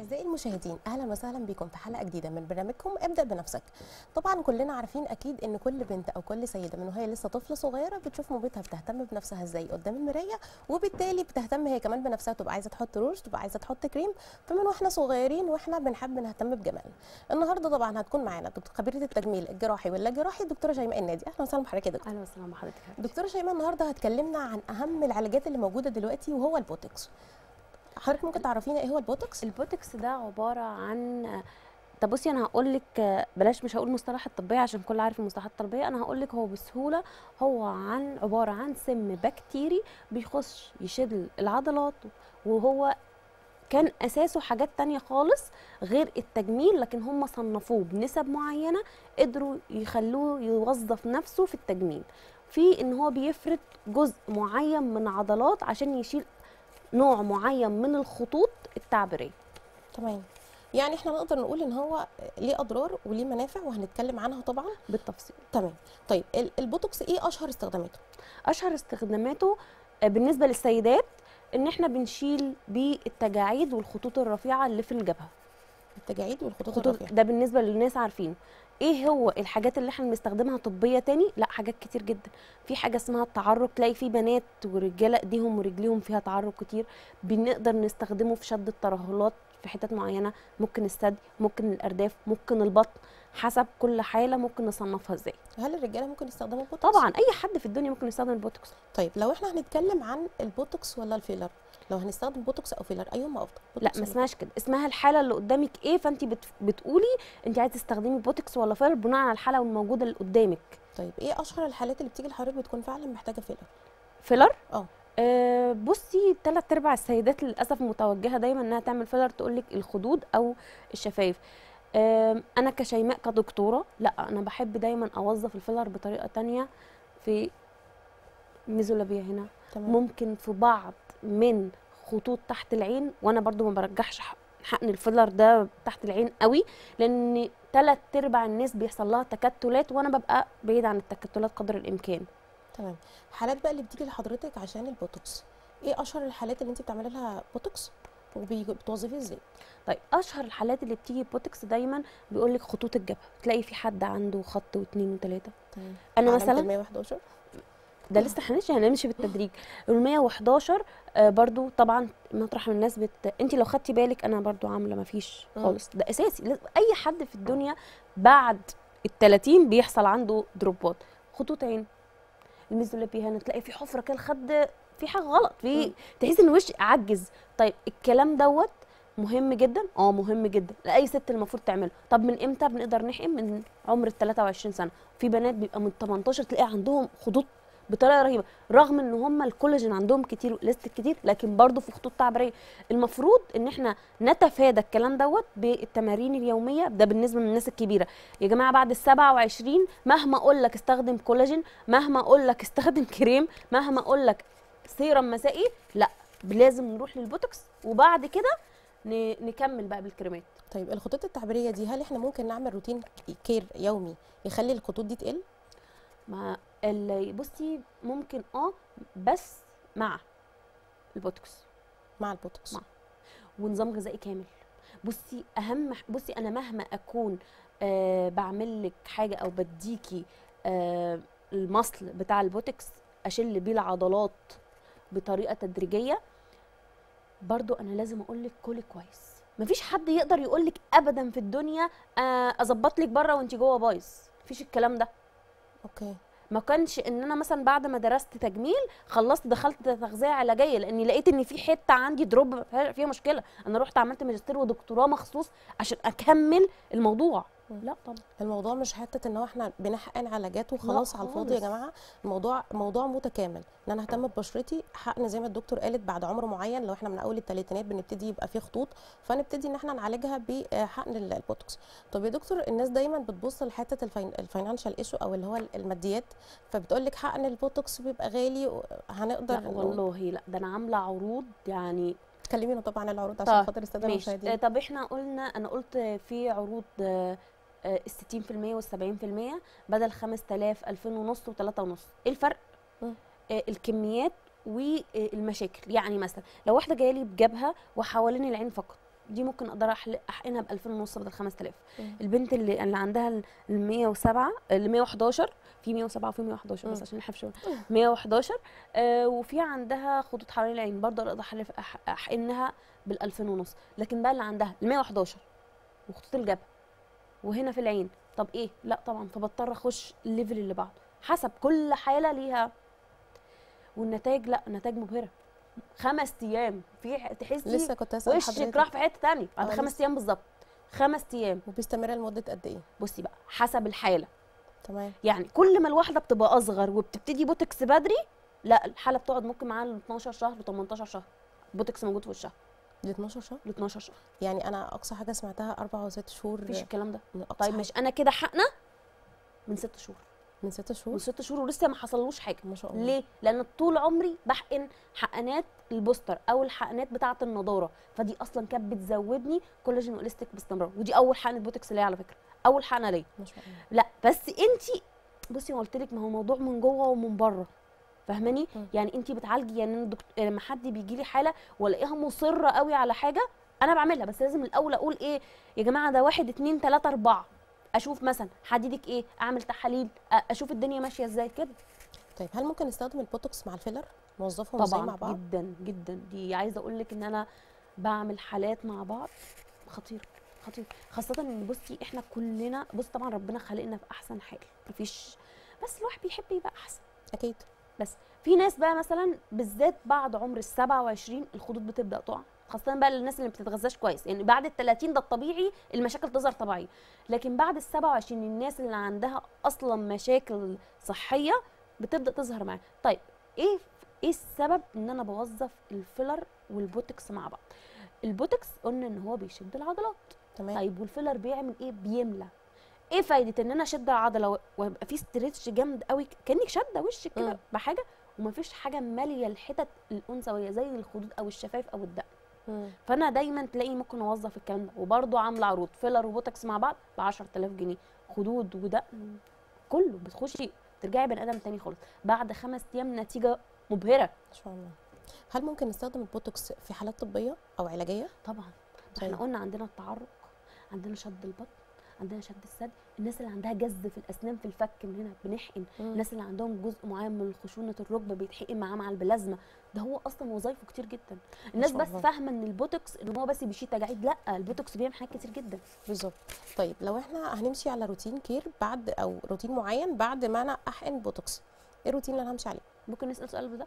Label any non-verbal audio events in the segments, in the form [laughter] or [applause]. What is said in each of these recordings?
أعزائي المشاهدين أهلا وسهلا بكم في حلقة جديدة من برنامجكم ابدأ بنفسك. طبعا كلنا عارفين أكيد إن كل بنت أو كل سيدة من وهي لسه طفلة صغيرة بتشوف مامتها بتهتم بنفسها إزاي قدام المراية وبالتالي بتهتم هي كمان بنفسها تبقى عايزة تحط روج تبقى عايزة تحط كريم فمن وإحنا صغيرين وإحنا بنحب نهتم بجمالنا. النهارده طبعا هتكون معانا دكتور خبيرة التجميل الجراحي واللا جراحي الدكتورة شيماء النادي. أهلا وسهلا بحضرتك يا دكتور. أهلا وسهلا بحضرتك دكتورة شيماء النهارده هتكلمنا عن أهم العلاجات اللي موجودة دلوقتي وهو البوتوكس. حضرتك ممكن تعرفينا إيه هو البوتوكس؟ البوتوكس ده عبارة عن طب بصي أنا هقول لك بلاش مش هقول مصطلح الطبية عشان كل عارف المصطلحات الطبية أنا هقول لك هو بسهولة هو عن عبارة عن سم بكتيري بيخش يشد العضلات وهو كان أساسه حاجات تانية خالص غير التجميل لكن هم صنفوه بنسب معينة قدروا يخلوه يوظف نفسه في التجميل في إن هو بيفرد جزء معين من عضلات عشان يشيل نوع معين من الخطوط التعبيرية. تمام. يعني إحنا نقدر نقول إن هو ليه أضرار وليه منافع وهنتكلم عنها طبعا بالتفصيل. تمام. طيب ال- البوتوكس إيه أشهر استخداماته؟ أشهر استخداماته آه، بالنسبة للسيدات إن إحنا بنشيل بالتجاعيد والخطوط الرفيعة اللي في الجبهة. التجاعيد والخطوط خطوط الرفيعة. ده بالنسبة للناس عارفين. إيه هو الحاجات اللي إحنا بنستخدمها طبية تاني؟ لا حاجات كتير جدا. في حاجة اسمها التعرق تلاقي في بنات ورجالة ايديهم ورجليهم فيها تعرق كتير. بنقدر نستخدمه في شد الترهلات في حتت معينة ممكن الثدي ممكن الأرداف ممكن البطن. حسب كل حالة ممكن نصنفها إزاي. هل الرجالة ممكن يستخدموا البوتوكس طبعا أي حد في الدنيا ممكن يستخدم البوتوكس. طيب لو إحنا هنتكلم عن البوتوكس ولا الفيلر؟ لو هنستخدم بوتوكس أو فيلر أيهما أفضل؟ لا ما اسمهاش كده. اسمها الحالة اللي قدامك إيه فانت بت... بتقولي انت عايزة تستخدمي بوتوكس ولا فيلر بناء على الحالة الموجودة اللي قدامك. طيب إيه أشهر الحالات اللي بتيجي لحضرتك بتكون فعلا محتاجة فيلر؟ فيلر؟ آه. آه بصي ثلاث ارباع السيدات للأسف متوجهة دايما إنها تعمل فيلر تقول لك الخدود أو الشفايف. أنا كشيماء كدكتورة لأ أنا بحب دايما أوظف الفيلر بطريقة تانية في nasolabial هنا. تمام. ممكن في بعض من خطوط تحت العين وأنا برضو ما برجحش حقن الفيلر ده تحت العين قوي لأن ثلاث ارباع الناس بيحصل لها تكتلات وأنا ببقى بعيد عن التكتلات قدر الإمكان. تمام. حالات بقى اللي بتيجي لحضرتك عشان البوتوكس. إيه أشهر الحالات اللي أنت بتعملي لها بوتوكس؟ وبتوظفيه إزاي؟ طيب أشهر الحالات اللي بتيجي بوتوكس دايما بيقول لك خطوط الجبهة تلاقي في حد عنده خط واثنين وثلاثه تمام أنا مثلا ال 111 ده لسه هنمشي هنمشي بالتدريج. ال 111 آه برضو طبعا مطرح من الناس بت... انت لو خدتي بالك أنا برضو عاملة ما فيش. خالص. ده أساسي. أي حد في الدنيا بعد ال 30 بيحصل عنده دروبات خطوط عين الميزولابي هنا تلاقي في حفرة كده الخد في حاجة غلط في. تحس إن وشك عجز. طيب الكلام دوت مهم جدا؟ آه مهم جدا. لأي ست المفروض تعمله؟ طب من إمتى بنقدر نحقن؟ من عمر ال 23 سنة. في بنات بيبقى من 18 تلاقي عندهم خطوط بطريقة رهيبة رغم إن هم الكولاجين عندهم كتير وإلاستيك كتير لكن برضه في خطوط تعبيرية. المفروض إن إحنا نتفادى الكلام دوت بالتمارين اليومية. ده بالنسبة للناس الكبيرة. يا جماعة بعد ال 27 مهما أقول لك استخدم كولاجين مهما أقول لك استخدم كريم مهما أقول لك سيرم مسائي لا لازم نروح للبوتوكس وبعد كده نكمل بقى بالكريمات. طيب الخطوط التعبيرية دي هل إحنا ممكن نعمل routine care يومي يخلي الخطوط دي تقل؟ مع ال- بصي ممكن آه بس مع البوتوكس. مع البوتوكس. مع. ونظام غذائي كامل. بصي أهم بصي أنا مهما أكون آه بعمل لك حاجة أو بديكي آه المصل بتاع البوتوكس أشل بيه العضلات بطريقة تدريجية برضو أنا لازم أقول لك كلي كويس. مفيش حد يقدر يقول لك ابدا في الدنيا آه أظبط لك بره وانت جوه بايظ. مفيش الكلام ده. okay. ما كانش إن أنا مثلا بعد ما درست تجميل خلصت دخلت تغذية علاجية لأني لقيت إن في حتة عندي drop فيها مشكلة. أنا رحت عملت ماجستير ودكتوراه مخصوص عشان أكمل الموضوع. لا طبعا. الموضوع مش حتة إن هو إحنا بنحقن علاجات وخلاص على الفاضي يا. جماعة. الموضوع موضوع متكامل. إن أنا أهتم ببشرتي حقن زي ما الدكتور قالت بعد عمر معين لو إحنا من أول الثلاثينات بنبتدي يبقى في خطوط فنبتدي إن إحنا نعالجها بحقن ال- البوتوكس. طب يا دكتور الناس دايما بتبص لحتة. ال financial issue أو اللي هو الماديات فبتقول لك حقن البوتوكس بيبقى غالي هنقدر لا والله لا ده أنا عاملة عروض يعني تكلمينا طبعا عن العروض عشان طيب، خاطر الساده المشاهدين طب إحنا قلنا أنا قلت في عروض ال 60% وال 70% بدل 5000 2000 ونص و3 ونص. إيه الفرق؟ مم. آه، الكميات والمشاكل. يعني مثلا لو واحدة جاية لي بجبهه وحوالين العين فقط دي ممكن أقدر أحقنها ب 2000 ونص بدل 5000 مم. البنت اللي اللي عندها ال 107 ال 111 في 107 وفي 111 بس. عشان نحب شوية. 111 آه وفي عندها خطوط حوالين العين برضه أقدر أحقنها بال 2000 ونص. لكن بقى اللي عندها ال 111 وخطوط الجبهة وهنا في العين. طب إيه؟ لا طبعا. فبضطر أخش الليفل اللي بعده. حسب كل حالة ليها. والنتائج لا نتائج مبهرة. خمس أيام. في تحسي لسه كنت اسال وشك راح في حتة تانية. بعد آه، خمس. أيام بالظبط. خمس أيام. وبيستمر لمدة قد إيه؟ بصي بقى حسب الحالة. تمام. يعني كل ما الواحدة بتبقى أصغر وبتبتدي بوتكس بدري لا الحالة بتقعد ممكن معاها ل 12 شهر ل 18 شهر. بوتكس موجود في وشها. ل 12 شهر؟ ل 12 شهر. يعني أنا أقصى حاجة سمعتها أربع وست شهور. مفيش الكلام ده. من طيب. مش أنا كده حقنه من ست شهور. من ست من شهور ست شهور ولسه ما حصلوش حاجة. ما شاء الله. ليه؟ لأن طول عمري بحقن حقنات ال booster أو الحقنات بتاعة النضارة. فدي أصلا كانت بتزودني كولاجين والاستيك باستمرار. ودي أول حقنه بوتكس ليا على فكرة. أول حقنة ليا. ما شاء الله. لا بس انت بصي ما قلت لك ما هو الموضوع من جوه ومن بره. فاهماني. يعني انت بتعالجي يعني الدكتور لما حد بيجي لي حالة والاقيها مصرة قوي على حاجة أنا بعملها بس لازم الأول أقول إيه يا جماعة ده واحد اتنين تلاتة أربعة أشوف مثلا حديدك إيه أعمل تحاليل أشوف الدنيا ماشية إزاي كده. طيب هل ممكن نستخدم البوتوكس مع الفيلر؟ نوظفهم إزاي مع طبعا بعض؟ جدا جدا. دي عايزة أقول لك إن أنا بعمل حالات مع بعض خطير خطير خاصة إن بصي إحنا كلنا بص طبعا ربنا خلقنا في أحسن حال مفيش بس الواحد بيحب يبقى أحسن. أكيد. بس في ناس بقى مثلا بالذات بعد عمر ال 27 الخدود بتبدأ تقع خاصة بقى للناس اللي ما بتتغذاش كويس يعني بعد ال 30 ده الطبيعي المشاكل تظهر طبيعية. لكن بعد ال 27 الناس اللي عندها أصلا مشاكل صحية بتبدأ تظهر معاها. طيب إيه إيه السبب إن أنا بوظف الفيلر والبوتكس مع بعض؟ البوتكس قلنا إن هو بيشد العضلات. تمام. طيب والفيلر بيعمل إيه؟ بيملى. إيه فايدة ان أنا اشد العضله ويبقى في stretch جامد قوي كأنك شاده وشك كده. بحاجة ومفيش حاجة مالية الحتت الانثويه زي الخدود أو الشفايف أو الدقن. فأنا دايما تلاقي ممكن أوظف الكلام ده وبرده عاملة عروض فيلر وبوتكس مع بعض ب 10000 جنيه. خدود ودقن كله بتخشي ترجعي بني آدم تاني خالص. بعد خمس أيام نتيجة مبهرة. ما شاء الله. هل ممكن نستخدم البوتوكس في حالات طبية أو علاجية؟ طبعا. إحنا قلنا عندنا التعرق عندنا شد البطن عندنا شد الثدي الناس اللي عندها جز في الأسنان في الفك من هنا بنحقن. مم. الناس اللي عندهم جزء معين من خشونة الركبه بيتحقن معاه مع البلازما. ده هو أصلا وظايفه كتير جدا. الناس بس. فاهمة إن البوتوكس إن هو بس بيشيل تجاعيد لأ البوتوكس بيعمل حاجات كتير جدا. بالظبط. طيب لو إحنا هنمشي على روتين care بعد أو روتين معين بعد ما أنا أحقن بوتوكس إيه الروتين اللي أنا همشي عليه؟ ممكن نسأل سؤال ده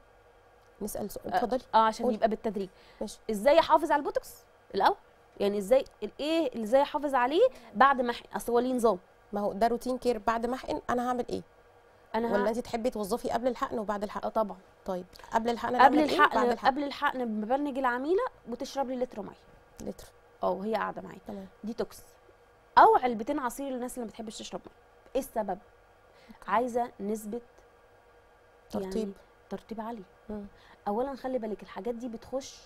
نسأل سؤال آه، اتفضلي. آه عشان. يبقى بالتدريج. ماشي. إزاي أحافظ على البوتوكس؟ الأول؟ يعني إزاي الايه إزاي احافظ عليه بعد ما احقن اصل هو ليه نظام. ما هو ده روتين care بعد ما احقن أنا هعمل إيه؟ أنا ولا أنت تحبي توظفي قبل الحقن وبعد الحقن؟ آه طبعا. طيب قبل الحقن قبل إيه؟ الحقن الحقن. قبل الحقن ببلغ العميلة وتشرب لي لتر مية. لتر. آه وهي قاعدة معايا. تمام. ديتوكس. أو علبتين عصير للناس اللي ما بتحبش تشرب مية. إيه السبب؟ عايزة نسبة ترطيب يعني ترطيب. عالي. اولا خلي بالك الحاجات دي بتخش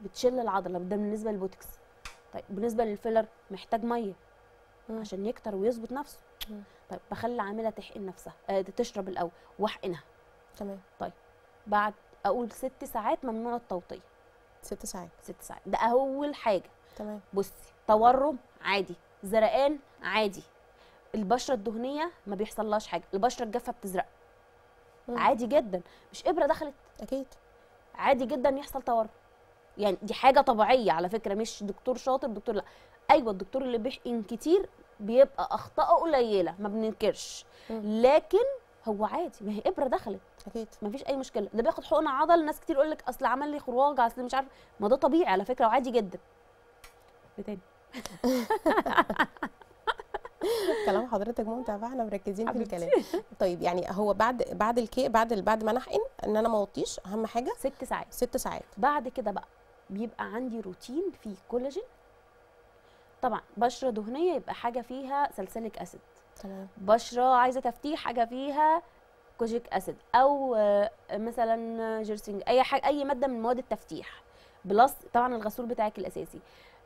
بتشل العضلة ده بالنسبة للبوتكس طيب بالنسبة للفيلر محتاج مية. عشان يكتر ويظبط نفسه. طيب بخلي العميلة تحقن نفسها آه تشرب الأول واحقنها. تمام. بعد أقول ست ساعات ممنوع التوطية. ست ساعات. ست ساعات ده أول حاجة. تمام. بصي تورم عادي زرقان عادي. البشرة الدهنية ما بيحصلهاش حاجة البشرة الجافة بتزرق. مم. عادي جدا مش إبرة دخلت. أكيد. عادي جدا يحصل تورم. يعني دي حاجة طبيعية على فكرة مش دكتور شاطر دكتور لا. أيوه الدكتور اللي بيحقن كتير بيبقى اخطائه قليلة ما بننكرش. لكن هو عادي ما هي إبرة دخلت. أكيد. ما فيش أي مشكلة. ده بياخد حقن عضل ناس كتير يقول لك أصل عمل لي خراج أصل مش عارف. ما ده طبيعي على فكرة وعادي جدا. إيه تاني؟ [laughs] كلام حضرتك ممتع فاحنا مركزين في. الكلام. طيب يعني هو بعد بعد الكي بعد بعد ما نحقن إن أنا ما اوطيش أهم حاجة ست ساعات. ست ساعات. بعد كده بقى بيبقى عندي روتين فيه كولاجين طبعا بشرة دهنية يبقى حاجة فيها salicylic acid تمام. بشرة عايزة تفتيح حاجة فيها kojic acid أو آه، مثلا جيرسينج أي حاجة أي مادة من مواد التفتيح. plus طبعا الغسول بتاعك الأساسي.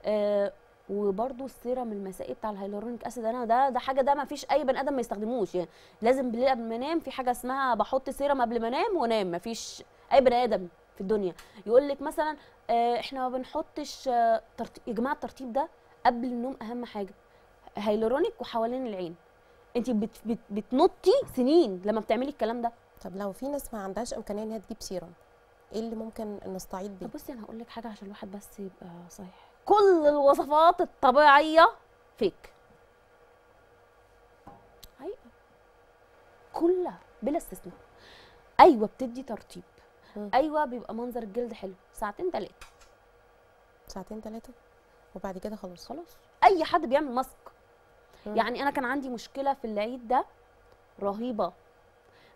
آه، وبرده السيرم المسائي بتاع ال hyaluronic acid أنا ده ده حاجة ده ما فيش أي بني آدم ما يستخدموش. يعني لازم بالليل قبل ما أنام في حاجة اسمها بحط سيرم قبل ما أنام وانام ما فيش أي بني آدم في الدنيا. يقول لك مثلا إحنا ما بنحطش آه يا جماعة الترطيب ده قبل النوم أهم حاجة. هيلورونيك وحوالين العين. أنت بت بت بتنطي سنين لما بتعملي الكلام ده. طب لو في ناس ما عندهاش إمكانية إن هي تجيب سيرم إيه اللي ممكن نستعيض بيه؟ بصي أنا هقول لك حاجة عشان الواحد بس يبقى صحيح. كل الوصفات الطبيعية fake. حقيقه كلها بلا استثناء. أيوه بتدي ترطيب. أيوه بيبقى منظر الجلد حلو. ساعتين ثلاثة ساعتين ثلاثة وبعد كده خلاص. خلاص. أي حد بيعمل ماسك. يعني أنا كان عندي مشكلة في العيد ده رهيبة.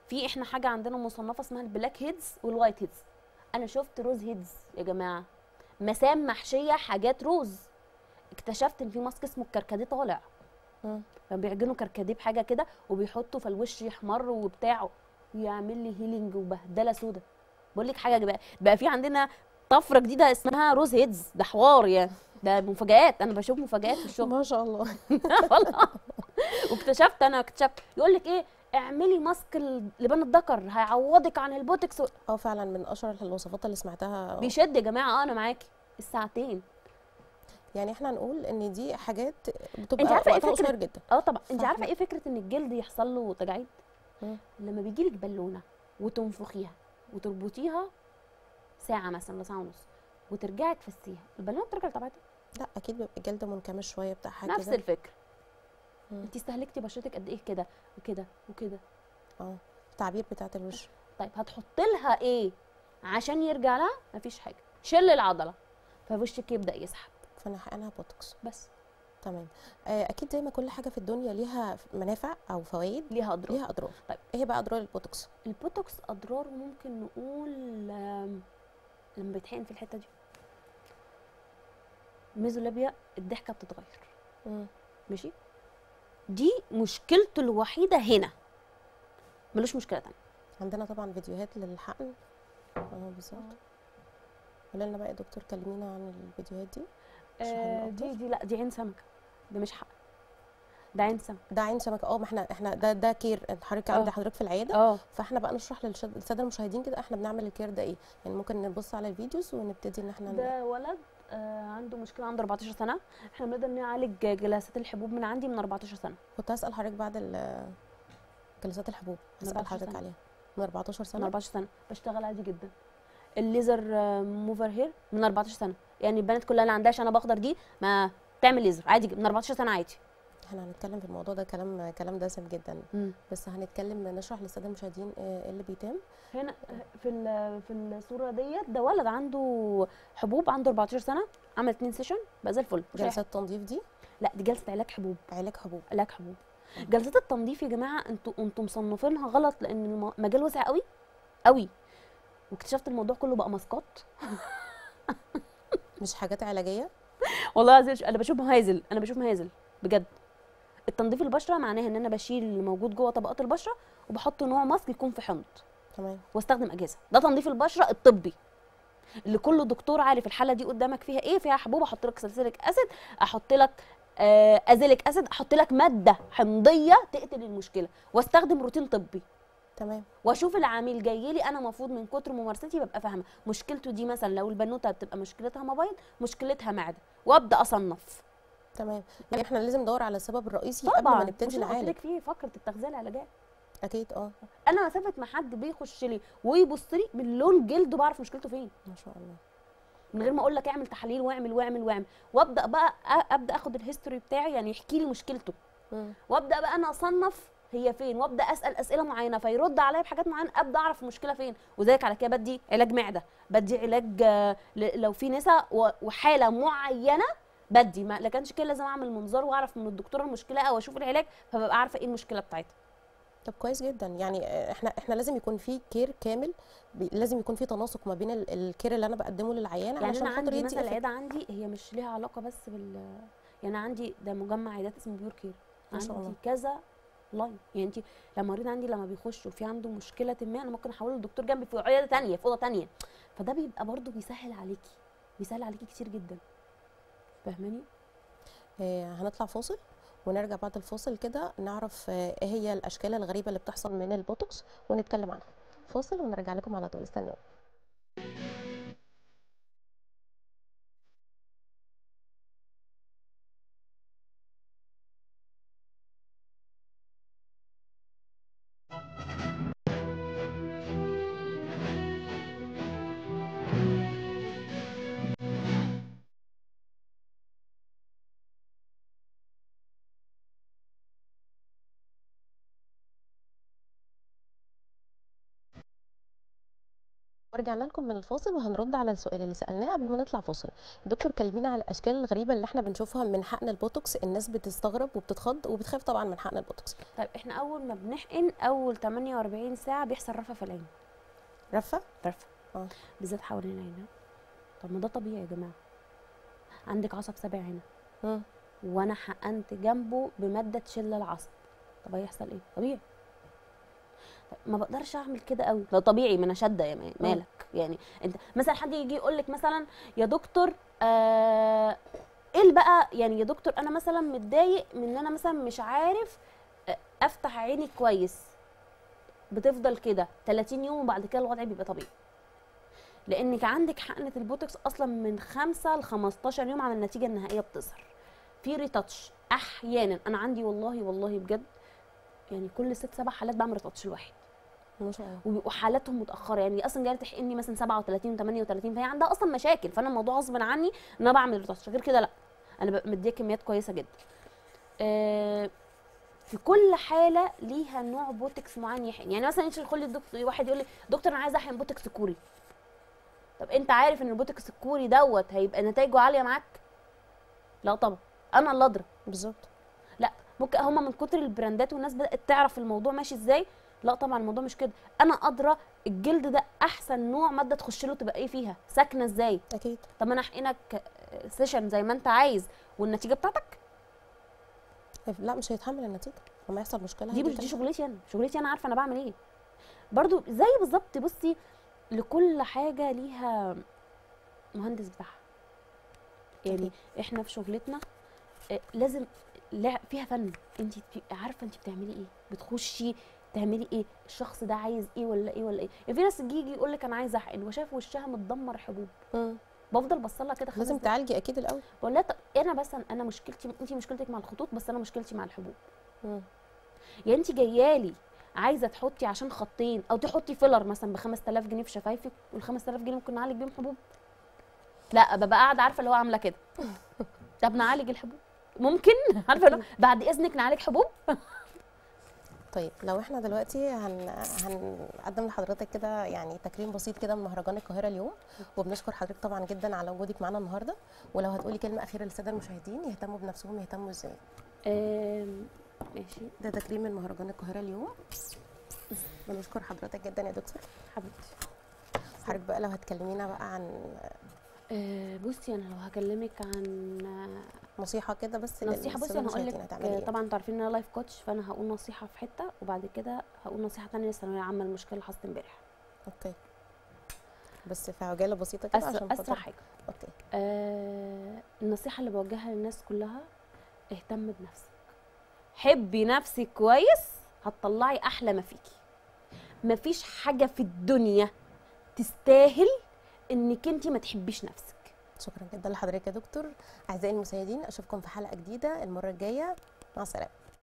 في إحنا حاجة عندنا مصنفة اسمها ال black heads وال white heads. أنا شفت rose heads يا جماعة. مسام محشية حاجات روز. اكتشفت إن في ماسك اسمه الكركديه طالع. فبيعجنوا كركديه بحاجة كده وبيحطوا فالوش يحمر وبتاعه ويعمل لي healing وبهدلة سودا بقول لك حاجة بقى بقى في عندنا طفرة جديدة اسمها rose heads. ده حوار يعني. ده مفاجآت. أنا بشوف مفاجآت في الشغل. [laughs] ما شاء الله. [laughs] والله. واكتشفت أنا اكتشفت يقول لك إيه؟ اعملي ماسك لبان الذكر. هيعوضك عن البوتكس و- آه فعلا من أشهر الوصفات اللي سمعتها. بيشد يا جماعة. آه أنا معاكي. الساعتين. يعني إحنا نقول إن دي حاجات بتبقى أنت عارفة إيه فكرة؟ قصير جدا. آه طبعا. أنت. عارفة إيه فكرة إن الجلد يحصل له تجاعيد. لما بيجيلك بالونة وتنفخيها. وتربطيها ساعة مثلا ولا ساعه ونص وترجعي تفسيها. البالونة بترجع لطبيعتها. لا أكيد بيبقى الجلد منكمش شوية بتاع حاجة نفس كده. مم. انت استهلكتي بشرتك قد إيه؟ كده وكده وكده. آه التعبير بتاعت الوش. طيب هتحط لها إيه عشان يرجع لها؟ مفيش حاجة. شل العضلة. فوشك يبدأ يسحب. فانا حقنها بوتوكس. بس. تمام. آه، أكيد زي ما كل حاجة في الدنيا ليها منافع أو فوائد ليها أضرار. ليها أضرار. طيب. إيه هي بقى أضرار البوتوكس؟ البوتوكس اضراره ممكن نقول لما بيتحقن في الحتة دي. nasolabial الضحكة بتتغير. مم. ماشي؟ دي مشكلته الوحيدة هنا. ملوش مشكلة تانية. عندنا طبعا فيديوهات للحقن. بالظبط. قولي لنا بقى يا دكتور كلمينا عن الفيديوهات دي. آه. دي دي لا دي عين سمكة. ده مش حقن. ده عين سمكه ده عين سمكه آه ما إحنا إحنا ده ده care. حضرتك آه. عند حضرتك في العيادة. آه. فاحنا بقى نشرح للسادة المشاهدين كده إحنا بنعمل ال care ده إيه. يعني ممكن نبص على ال videos ونبتدي ان إحنا ده ولد آه عنده مشكلة عنده 14 سنة. إحنا بنقدر نعالج جلسات الحبوب من عندي من 14 سنة. كنت هسأل حضرتك بعد ال- جلسات الحبوب. من هسأل 14 حضرتك. عليها. من 14 من سنه 14 سنة. بشتغل عادي جدا. الليزر آه، موفر هير من 14 سنة. يعني البنات كلها اللي عندها شنب اخضر دي ما تعمل ليزر عادي جدا من 14 سنة عادي. إحنا هنتكلم في الموضوع ده كلام كلام دسم جدا. بس هنتكلم نشرح للسادة المشاهدين آه، إيه اللي بيتم. هنا في في الصورة ديت ده ولد عنده حبوب عنده 14 سنة عمل اتنين session بقى زي الفل. جلسات تنظيف دي. لا دي جلسة علاج حبوب. علاج حبوب. علاج حبوب. جلسات التنظيف يا جماعة أنتوا أنتوا مصنفينها غلط لأن الم- المجال واسع قوي قوي. واكتشفت الموضوع كله بقى ماسكات. [laughs] مش حاجات علاجية؟ والله العظيم أنا بشوف مهازل أنا بشوف مهازل بجد. التنظيف البشرة معناها إن أنا بشيل اللي موجود جوه طبقات البشرة وبحط نوع ماسك يكون في حمض تمام. واستخدم أجهزة. ده تنظيف البشرة الطبي. اللي كل دكتور عارف الحالة دي قدامك فيها إيه؟ فيها حبوب أحط لك سلسلك أسيد أحط لك آه، ازيلك أسيد أحط لك مادة حمضية تقتل المشكلة. واستخدم روتين طبي. تمام. واشوف العميل جاي لي أنا المفروض من كتر ممارستي ببقى فاهمة. مشكلته دي مثلا لو البنوتة بتبقى مشكلتها مبايض مشكلتها معدة وابدأ اصنف. تمام. يعني إحنا لازم ندور على السبب الرئيسي قبل ما طبعا. نبتدي نعالج لك في فقره التغذيه العلاجية. أكيد آه. أنا مسافه ما حد بيخش لي ويبص لي من لون جلده بعرف مشكلته فين. ما شاء الله. من غير ما أقول لك اعمل تحاليل واعمل واعمل واعمل. وأبدأ بقى أبدأ أخد ال history بتاعي يعني يحكي لي مشكلته. مم. وأبدأ بقى أنا أصنف هي فين وابدأ أسأل أسئلة معينة فيرد عليا بحاجات معينة أبدأ أعرف المشكلة فين. وذلك على كده بدي علاج معدة بدي علاج آه، لو في نسا وحالة معينة بدي. ما كانش كده لازم أعمل منظار وأعرف من الدكتوره المشكلة أو أشوف العلاج فببقى عارفة إيه المشكلة بتاعتها. طب كويس جدا. يعني آه، إحنا إحنا لازم يكون في care كامل لازم يكون في تناسق ما بين ال- ال care اللي أنا بقدمه للعيان يعني علشان أنا خاطر يدي مثلا. العيادة عندي هي مش ليها علاقة بس بال يعني عندي ده مجمع عيادات اسمه Pure Care. عندي. كذا line. يعني انت لما مريض عندي لما بيخش وفي عنده مشكلة ما أنا ممكن أحوله لدكتور جنبي في عيادة تانية في أوضة تانية. فده بيبقى برضو بيسهل عليكي بيسهل عليكي كتير جدا. فاهماني؟ آه، هنطلع فاصل ونرجع بعد الفاصل كده نعرف آه، إيه هي الأشكال الغريبة اللي بتحصل من البوتوكس ونتكلم عنها. فاصل ونرجع لكم على طول. استنوا ورجعنا لكم من الفاصل وهنرد على السؤال اللي سألناه قبل ما نطلع فاصل. دكتور كلمينا على الأشكال الغريبة اللي إحنا بنشوفها من حقن البوتوكس الناس بتستغرب وبتتخض وبتخاف طبعا من حقن البوتوكس. طيب إحنا أول ما بنحقن أول 48 ساعة بيحصل رفع في العين. رفع رفع. آه. بالذات حوالين العين. طب ما ده طبيعي يا جماعة. عندك عصب سابع هنا مم. وأنا حقنت جنبه بمادة تشل العصب. طب هيحصل إيه؟ طبيعي. طب ما بقدرش أعمل كده قوي ده طبيعي ما أنا شادة يا مالك؟ يعني أنت مثلا حد يجي يقول لك مثلا يا دكتور آه إيه بقى؟ يعني يا دكتور أنا مثلا متضايق من إن أنا مثلا مش عارف آه، أفتح عيني كويس. بتفضل كده 30 يوم وبعد كده الوضع بيبقى طبيعي. لأنك عندك حقنة البوتوكس أصلا من 5 ل 15 يوم على النتيجة النهائية بتظهر. في retouch أحيانا. أنا عندي والله والله بجد يعني كل ست سبع حالات بعمل retouch الواحد ما شاء الله. وبيبقوا حالاتهم متأخرة. يعني أصلا جاية تحقني مثلا 37 و38 فهي عندها أصلا مشاكل. فأنا الموضوع غصب عني إن أنا بعمل retouch غير كده لأ. أنا ببقى مدية كميات كويسة جدا. آه في كل حالة ليها نوع بوتكس معين يحقن يعني مثلا يدخل لي الدكتور واحد يقول لي دكتور أنا عايز احقن بوتكس كوري. طب أنت عارف إن البوتكس الكوري دوت هيبقى نتائجه عالية معاك؟ لا طبعا. أنا اللي ادرى بالظبط. لأ. ممكن هما من كتر البراندات والناس بدأت تعرف الموضوع ماشي إزاي لا طبعا الموضوع مش كده. أنا أدرى الجلد ده أحسن نوع مادة تخش له تبقى إيه فيها؟ ساكنة إزاي؟ أكيد. طب أنا احقنك سيشن زي ما أنت عايز والنتيجة بتاعتك؟ لا مش هيتحمل النتيجة. لما يحصل مشكلة دي مش دي. شغلتي أنا. شغلتي أنا عارفة أنا بعمل إيه. برضو زي بالظبط بصي لكل حاجة ليها مهندس بتاعها. يعني أكيد. إحنا في شغلتنا آه، لازم لا فيها فن. انت عارفة انت بتعملي إيه؟ بتخشي تعملي إيه؟ الشخص ده عايز إيه ولا إيه ولا إيه؟ يعني في ناس يجي يقول لك أنا عايزة احقن وشاف وشها متدمر حبوب. مم. بفضل بصلها كده لازم. تعالجي أكيد الأول. بقول لها أنا بس أنا مشكلتي انت مشكلتك مع الخطوط بس أنا مشكلتي مع الحبوب. مم. يعني انت جايالي عايزة تحطي عشان خطين أو تحطي فيلر مثلا ب 5000 جنيه في شفايفك وال 5000 جنيه ممكن نعالج بيهم حبوب؟ لا ببقى قاعدة عارفة اللي هو عاملة كده. [laughs] طب نعالج الحبوب؟ ممكن؟ عارفة بعد إذنك نعالج حبوب؟ طيب لو إحنا دلوقتي هن... هنقدم لحضرتك كده يعني تكريم بسيط كده من مهرجان القاهرة اليوم وبنشكر حضرتك طبعا جدا على وجودك معانا النهارده. ولو هتقولي كلمة أخيرة للسادة المشاهدين يهتموا بنفسهم يهتموا إزاي؟ ماشي. ده تكريم من مهرجان القاهرة اليوم. بنشكر حضرتك جدا يا دكتور. حبيبتي. حضرتك بقى لو هتكلمينا بقى عن بصي أنا لو هكلمك عن آه، نصيحة كده بس نصيحة بصي أنا هقول لك إيه؟ طبعا أنتوا عارفين إن أنا life coach فأنا هقول نصيحة في حتة وبعد كده هقول نصيحة ثانية للثانوية العامة المشكلة اللي حصلت امبارح. okay. بس في عجالة بسيطة كده عشان أسرع حاجة. okay. آه النصيحة اللي بوجهها للناس كلها اهتم بنفسك. حبي نفسك كويس هتطلعي أحلى ما فيكي. مفيش حاجة في الدنيا تستاهل إنك انت ما تحبيش نفسك. شكرا جدا لحضرتك يا دكتور. أعزائي المشاهدين أشوفكم في حلقة جديدة المرة الجاية. مع السلامة.